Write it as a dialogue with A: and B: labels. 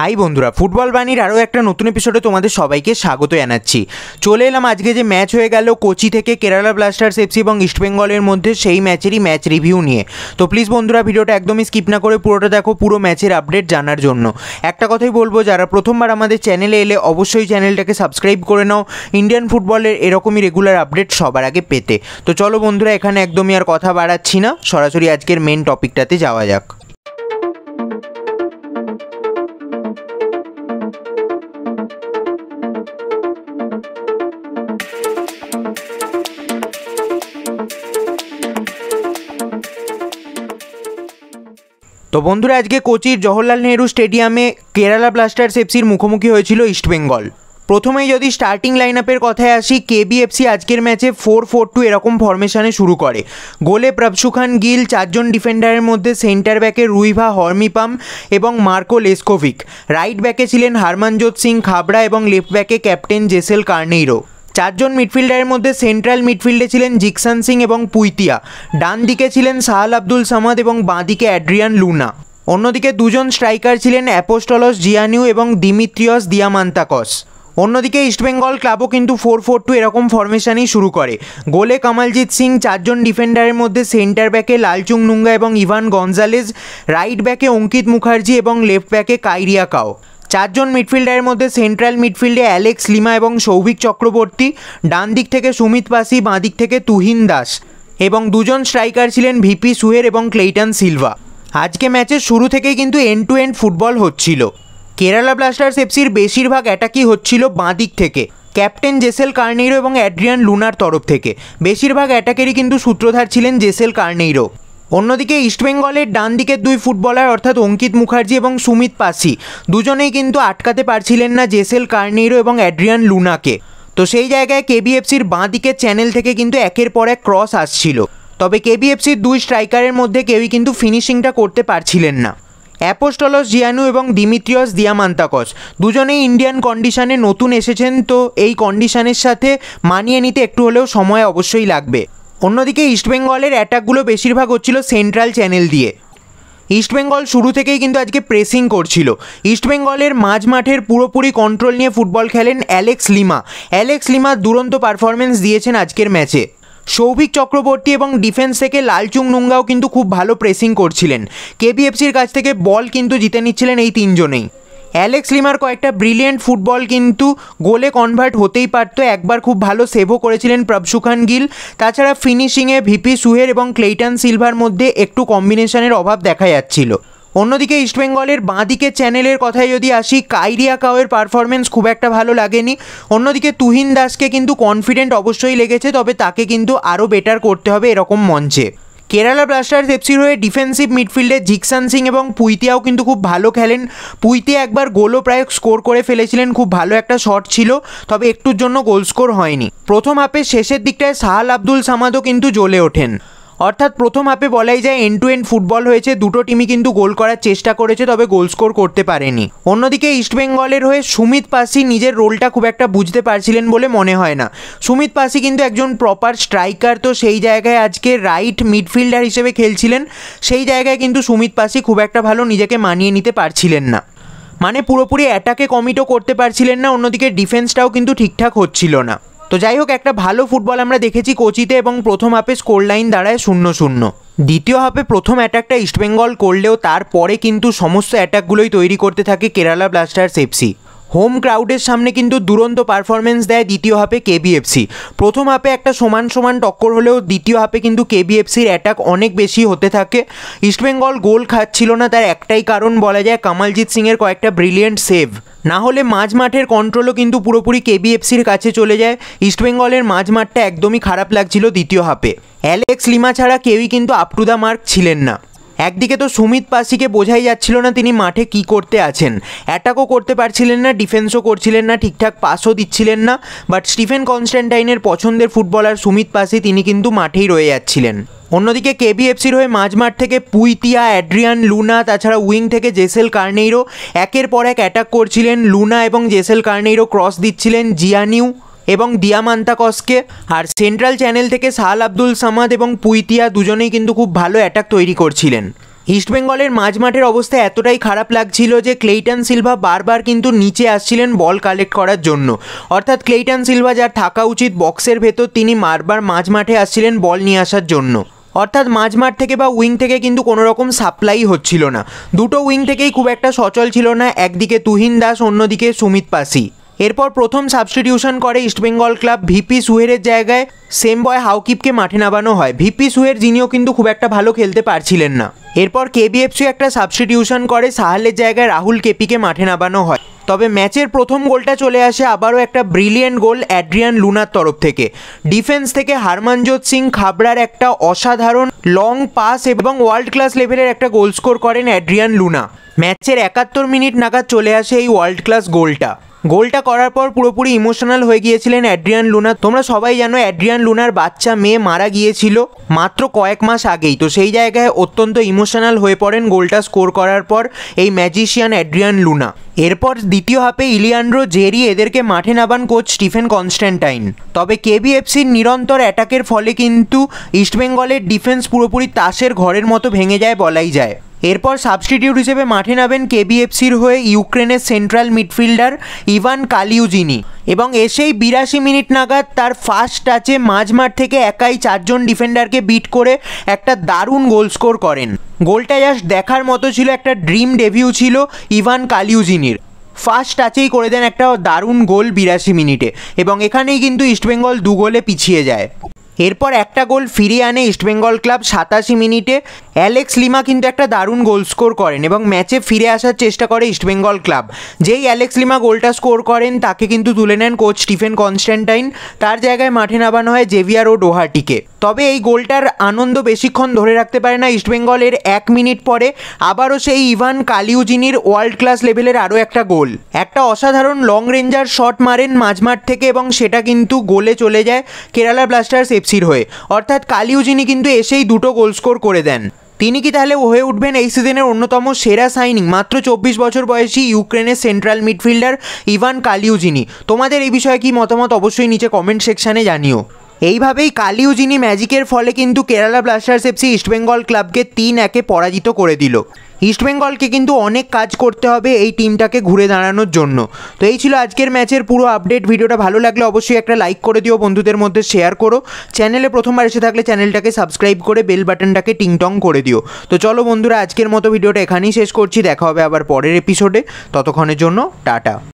A: High বন্ধুরা, football বাণীর আরও একটা নতুন এপিসোডে তোমাদের সবাইকে স্বাগত জানাচ্ছি। চলে এলাম আজকে যে ম্যাচ হয়ে গেল কোচি থেকে কেরালা ব্লাস্টার্স এফসি এবং ইস্টবেঙ্গলের মধ্যে, সেই ম্যাচেরই ম্যাচ রিভিউ নিয়ে। তো প্লিজ বন্ধুরা, ভিডিওটা একদমই স্কিপ না করে পুরোটা দেখো, পুরো ম্যাচের আপডেট জানার জন্য। একটা কথাই বলব, যারা প্রথমবার আমাদের চ্যানেলে এলে অবশ্যই চ্যানেলটাকে সাবস্ক্রাইব করে নাও। ইন্ডিয়ান ফুটবলের এরকমই রেগুলার আপডেট সবার আগে পেতে। তো চলো বন্ধুরা, এখানে একদমই আর কথা বাড়াচ্ছি না। সরাসরি আজকের মেন টপিকটাতে যাওয়া যাক। বন্ধুরা, আজকে কোচির জওহরলাল নেহরু স্টেডিয়ামে কেরালা ব্লাস্টার্স এফসির মুখোমুখি হয়েছিল ইস্টবেঙ্গল প্রথমেই যদি স্টার্টিং লাইন আপের কথায় আসি কেবিএফসি আজকের ম্যাচে ফোর ফোর টু এরকম ফরমেশনে শুরু করে। গোলে প্রভসু খান গিল, চারজন ডিফেন্ডারের মধ্যে সেন্টার ব্যাকে রুইভা, হর্মিপাম এবং মার্কো লেসকোভিক। রাইট ব্যাকে ছিলেন হারমানজোত সিং, খাবড়া এবং লেফট ব্যাকে ক্যাপ্টেন জেসেল কার্নেইরো। চারজন মিডফিল্ডারের মধ্যে সেন্ট্রাল মিডফিল্ডে ছিলেন জিকসান সিং এবং পুইতিয়া। ডান দিকে ছিলেন সাহাল আব্দুল সামাদ এবং বাঁ দিকে অ্যাড্রিয়ান লুনা। অন্যদিকে দুজন স্ট্রাইকার ছিলেন অ্যাপোস্টলস জিয়ানিউ এবং দিমিত্রিয়স দিয়ামান্তাকস। অন্যদিকে ইস্টবেঙ্গল ক্লাবও কিন্তু ফোর ফোর টু এরকম ফরমেশনেই শুরু করে। গোলে কামালজিৎ সিং, চারজন ডিফেন্ডারের মধ্যে সেন্টার ব্যাকে লালচুং নুঙ্গা এবং ইভান গঞ্জালেজ রাইট ব্যাকে অঙ্কিত মুখার্জি এবং লেফট ব্যাকে কাইরিয়া কাও। চারজন মিডফিল্ডারের মধ্যে সেন্ট্রাল মিডফিল্ডে অ্যালেক্স লিমা এবং সৌভিক চক্রবর্তী, ডান দিক থেকে সুমিত পাসি বাঁ দিক থেকে তুহিন দাস এবং দুজন স্ট্রাইকার ছিলেন ভিপি সুহের এবং ক্লেইটন সিলভা। আজকে ম্যাচের শুরু থেকেই কিন্তু এন্ড টু এন্ড ফুটবল হচ্ছিল। কেরালা ব্লাস্টার্স এফসির বেশিরভাগ অ্যাটাকই হচ্ছিল বাঁ দিক থেকে। ক্যাপ্টেন জেসেল কার্নেইরো এবং অ্যাড্রিয়ান লুনার তরফ থেকে। বেশিরভাগ অ্যাটাকেরই কিন্তু সূত্রধার ছিলেন জেসেল কার্নেইরো। অন্যদিকে ইস্টবেঙ্গলের ডান দিকের দুই ফুটবলার, অর্থাৎ অঙ্কিত মুখার্জি এবং সুমিত পাসি দুজনেই কিন্তু আটকাতে পারছিলেন না জেসেল কার্নিরো এবং অ্যাড্রিয়ান লুনাকে। তো সেই জায়গায় কেবিএফসির বাঁ দিকের চ্যানেল থেকে কিন্তু একের পর এক ক্রস আসছিল। তবে কেবিএফসির দুই স্ট্রাইকারের মধ্যে কেউই কিন্তু ফিনিশিংটা করতে পারছিলেন না। অ্যাপোস্টলস জিয়ানু এবং দিমিত্রিয়স দিয়ামান্তাকস, দুজনেই ইন্ডিয়ান কন্ডিশনে নতুন এসেছেন, তো এই কন্ডিশনের সাথে মানিয়ে নিতে একটু হলেও সময় অবশ্যই লাগবে। অন্যদিকে ইস্টবেঙ্গলের অ্যাটাকগুলো বেশিরভাগ হচ্ছিল সেন্ট্রাল চ্যানেল দিয়ে। ইস্টবেঙ্গল শুরু থেকেই কিন্তু আজকে প্রেসিং করছিল। ইস্টবেঙ্গলের মাঝ মাঠের পুরোপুরি কন্ট্রোল নিয়ে ফুটবল খেলেন অ্যালেক্স লিমা অ্যালেক্স লিমা দুরন্ত পারফরমেন্স দিয়েছেন আজকের ম্যাচে সৌভিক চক্রবর্তী এবং ডিফেন্স থেকে লালচুং নুঙ্গাও কিন্তু খুব ভালো প্রেসিং করছিলেন। কেবিএফসির কাছ থেকে বল কিন্তু জিতে নিচ্ছিলেন এই তিনজনেই। অ্যালেক্স লিমার কয়েকটা ব্রিলিয়েন্ট ফুটবল কিন্তু গোলে কনভার্ট হতেই পারত। একবার খুব ভালো সেভও করেছিলেন প্রভসু খান গিল। তাছাড়া ফিনিশিংয়ে ভিপি সুহের এবং ক্লেইটন সিলভার মধ্যে একটু কম্বিনেশনের অভাব দেখা যাচ্ছিল। অন্যদিকে ইস্টবেঙ্গলের বাঁ দিকের চ্যানেলের কথায় যদি আসি কাইরিয়া কাওয়ের পারফরমেন্স খুব একটা ভালো লাগেনি। অন্যদিকে তুহিন দাসকে কিন্তু কনফিডেন্ট অবশ্যই লেগেছে, তবে তাকে কিন্তু আরও বেটার করতে হবে এরকম মঞ্চে। কেরালা ব্লাস্টার্স এফসির হয়ে ডিফেন্সিভ মিডফিল্ডে জিকসান সিং এবং পুইতিয়াও কিন্তু খুব ভালো খেলেন। পুইতে একবার গোলও প্রায় স্কোর করে ফেলেছিলেন, খুব ভালো একটা শট ছিল, তবে একটুর জন্য গোল স্কোর হয়নি। প্রথম হাফের শেষের দিকটায় সাহাল আব্দুল সামাদও কিন্তু জ্বলে ওঠেন। অর্থাৎ প্রথম হাফে বলাই যায় এন্ড টু এন্ড ফুটবল হয়েছে। দুটো টিমই কিন্তু গোল করার চেষ্টা করেছে, তবে গোল স্কোর করতে পারেনি। অন্যদিকে ইস্টবেঙ্গলের হয়ে সুমিত পাসি নিজের রোলটা খুব একটা বুঝতে পারছিলেন বলে মনে হয় না। সুমিত পাসি কিন্তু একজন প্রপার স্ট্রাইকার তো সেই জায়গায় আজকে রাইট মিডফিল্ডার হিসেবে খেলছিলেন। সেই জায়গায় কিন্তু সুমিত পাসি খুব একটা ভালো নিজেকে মানিয়ে নিতে পারছিলেন না। মানে পুরোপুরি অ্যাটাকে কমিটও করতে পারছিলেন না, অন্যদিকে ডিফেন্সটাও কিন্তু ঠিকঠাক হচ্ছিল না। তো যাই হোক, একটা ভালো ফুটবল আমরা দেখেছি কোচিতে এবং প্রথম হাফে স্কোর লাইন দাঁড়ায় শূন্য শূন্য। দ্বিতীয় হাফে প্রথম অ্যাটাকটা ইস্টবেঙ্গল করলেও তারপরে কিন্তু সমস্ত অ্যাটাকগুলোই তৈরি করতে থাকে কেরালা ব্লাস্টার্স এফসি হোম ক্রাউডের সামনে কিন্তু দুরন্ত পারফরমেন্স দেয় দ্বিতীয় হাফে কেবিএফসি প্রথম হাফে একটা সমান সমান টক্কর হলেও দ্বিতীয় হাফে কিন্তু কেবিএফসির অ্যাটাক অনেক বেশি হতে থাকে। ইস্টবেঙ্গল গোল খাচ্ছিল না, তার একটাই কারণ বলা যায় কামালজিৎ সিংয়ের কয়েকটা ব্রিলিয়েন্ট সেভ না হলে মাঝ মাঠের কন্ট্রোলও কিন্তু পুরোপুরি কেবিএফসির কাছে চলে যায়। ইস্টবেঙ্গলের মাঝ মাঠটা একদমই খারাপ লাগছিল দ্বিতীয় হাফে অ্যালেক্স লিমা ছাড়া কেউই কিন্তু আপ টু দ্য মার্ক ছিলেন না। একদিকে তো সুমিত পাসিকে বোঝাই যাচ্ছিল না তিনি মাঠে কি করতে আছেন। অ্যাটাকও করতে পারছিলেন না ডিফেন্সও করছিলেন না, ঠিকঠাক পাসও দিচ্ছিলেন না। বাট স্টিফেন কনস্ট্যান্টাইনের পছন্দের ফুটবলার সুমিত পাসি তিনি কিন্তু মাঠেই রয়ে যাচ্ছিলেন। অন্যদিকে কেবিএফসির হয়ে মাঝমাঠ থেকে পুইতিয়া, অ্যাড্রিয়ান, লুনা, তাছাড়া উইং থেকে জেসেল কার্নেইরো একের পর এক অ্যাটাক করছিলেন। লুনা এবং জেসেল কার্নেইরো ক্রস দিচ্ছিলেন জিয়ানিউ এবং দিয়ামান্তাকসকে। আর সেন্ট্রাল চ্যানেল থেকে সাহাল আব্দুল সামাদ এবং পুইতিয়া দুজনেই কিন্তু খুব ভালো অ্যাটাক তৈরি করছিলেন। ইস্টবেঙ্গলের মাঝমাঠের অবস্থা এতটাই খারাপ লাগছিল যে ক্লেইটন সিলভা বারবার কিন্তু নিচে আসছিলেন বল কালেক্ট করার জন্য। অর্থাৎ ক্লেইটন সিলভা যার থাকা উচিত বক্সের ভেতর, তিনি বারবার মাঝমাঠে আসছিলেন বল নিয়ে আসার জন্য। অর্থাৎ মাঝমাঠ থেকে বা উইং থেকে কিন্তু কোনো রকম সাপ্লাই হচ্ছিল না। দুটো উইং থেকেই খুব একটা সচল ছিল না, একদিকে তুহিন দাস, অন্যদিকে সুমিত পাসি এরপর প্রথম সাবস্টিটিউশন করে ইস্টবেঙ্গল ক্লাব ভিপি সুহেরের জায়গায় সেম বয় হাউকিপকে মাঠে নামানো হয়। ভিপি সুহের যিনিও কিন্তু খুব একটা ভালো খেলতে পারছিলেন না। এরপর কেবিএফসি একটা সাবস্টিটিউশন করে সাহালের জায়গায় রাহুল কেপিকে মাঠে নামানো হয়। তবে ম্যাচের প্রথম গোলটা চলে আসে আবারও একটা ব্রিলিয়েন্ট গোল অ্যাড্রিয়ান লুনার তরফ থেকে। ডিফেন্স থেকে হারমানজোত সিং খাবড়ার একটা অসাধারণ লং পাস এবং ওয়ার্ল্ড ক্লাস লেভেলের একটা গোল স্কোর করেন অ্যাড্রিয়ান লুনা। ম্যাচের একাত্তর মিনিট নাগাদ চলে আসে এই ওয়ার্ল্ড ক্লাস গোলটা। গোলটা করার পর পুরোপুরি ইমোশনাল হয়ে গিয়েছিলেন অ্যাড্রিয়ান লুনা। তোমরা সবাই জানো অ্যাড্রিয়ান লুনার বাচ্চা মেয়ে মারা গিয়েছিল মাত্র কয়েক মাস আগেই। তো সেই জায়গায় অত্যন্ত ইমোশনাল হয়ে পড়েন গোলটা স্কোর করার পর এই ম্যাজিশিয়ান অ্যাড্রিয়ান লুনা। এরপর দ্বিতীয় হাফে ইলিয়ান্ড্রো জেরি এদেরকে মাঠে নাবান কোচ স্টিফেন কনস্ট্যান্টাইন। তবে কেবিএফসির নিরন্তর অ্যাটাকের ফলে কিন্তু ইস্টবেঙ্গলের ডিফেন্স পুরোপুরি তাসের ঘরের মতো ভেঙে যায় বলাই যায়। এরপর সাবস্টিটিউট হিসেবে মাঠে নামেন কেবিএফসির হয়ে ইউক্রেনের সেন্ট্রাল মিডফিল্ডার ইভান কালিউজিনি। এবং এসেই বিরাশি মিনিট নাগাদ তার ফার্স্ট টাচে মাঝমাঠ থেকে একাই চারজন ডিফেন্ডারকে বিট করে একটা দারুণ গোল স্কোর করেন। গোলটা জাস্ট দেখার মতো ছিল, একটা ড্রিম ডেভিউ ছিল ইভান কালিউজিনির। ফার্স্ট টাচেই করে দেন একটা দারুণ গোল বিরাশি মিনিটে। এবং এখানেই কিন্তু ইস্টবেঙ্গল দু গোলে পিছিয়ে যায়। এরপর একটা গোল ফিরিয়ে আনে ইস্টবেঙ্গল ক্লাব সাতাশি মিনিটে। অ্যালেক্স লিমা কিন্তু একটা দারুণ গোল স্কোর করেন এবং ম্যাচে ফিরে আসার চেষ্টা করে ইস্টবেঙ্গল ক্লাব। যেই অ্যালেক্স লিমা গোলটা স্কোর করেন, তাকে কিন্তু তুলে নেন কোচ স্টিফেন কনস্ট্যান্টাইন। তার জায়গায় মাঠে নামানো হয় জেভিয়ার ও ডোহাটিকে। তবে এই গোলটার আনন্দ বেশিক্ষণ ধরে রাখতে পারে না ইস্টবেঙ্গলের এক মিনিট পরে। আবারও সেই ইভান কালিউজিনির ওয়ার্ল্ড ক্লাস লেভেলের আরও একটা গোল। একটা অসাধারণ লং রেঞ্জার শট মারেন মাঝমাঠ থেকে এবং সেটা কিন্তু গোলে চলে যায় কেরালা ব্লাস্টার্স এফসির হয়ে। অর্থাৎ কালিও কালিউজিনি কিন্তু এসেই দুটো গোল স্কোর করে দেন। তিনি কি তাহলে হয়ে উঠবেন এই সিজনের অন্যতম সেরা সাইনিং মাত্র চব্বিশ বছর বয়সী ইউক্রেনের সেন্ট্রাল মিডফিল্ডার ইভান কালিউজিনি তোমাদের এই বিষয়ে কি মতামত অবশ্যই নিচে কমেন্ট সেকশানে জানিও। এইভাবেই কালিউজিনি ম্যাজিকের ফলে কিন্তু কেরালা ব্লাস্টার্স এফসি ইস্টবেঙ্গল ক্লাবকে তিন একে পরাজিত করে দিল। ইস্টবেঙ্গলকে কিন্তু অনেক কাজ করতে হবে এই টিমটাকে ঘুরে দাঁড়ানোর জন্য। তো এই ছিল আজকের ম্যাচের পুরো আপডেট। ভিডিওটা ভালো লাগলে অবশ্যই একটা লাইক করে দিও, বন্ধুদের মধ্যে শেয়ার করো। চ্যানেলে প্রথমবার এসে থাকলে চ্যানেলটাকে সাবস্ক্রাইব করে বেল বাটনটাকে টিংটং করে দিও। তো চলো বন্ধুরা, আজকের মতো ভিডিওটা এখানেই শেষ করছি। দেখা হবে আবার পরের এপিসোডে ততক্ষণের জন্য, টাটা।